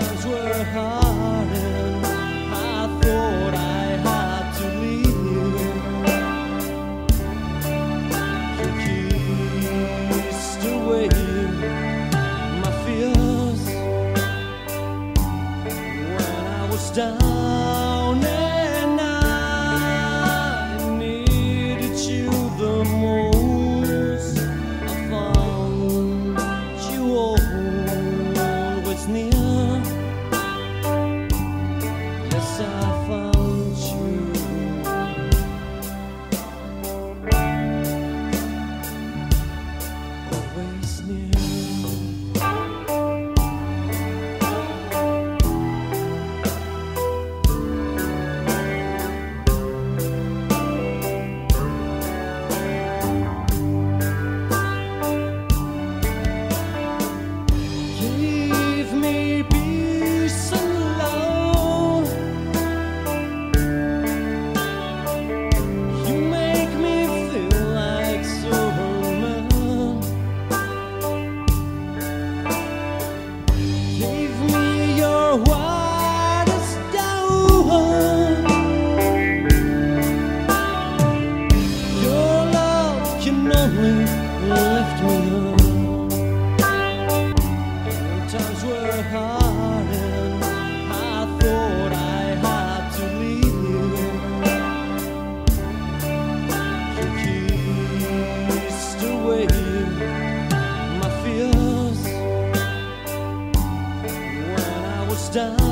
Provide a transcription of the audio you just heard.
times were hard and I thought I had to leave. You kissed away my fears when I was down. down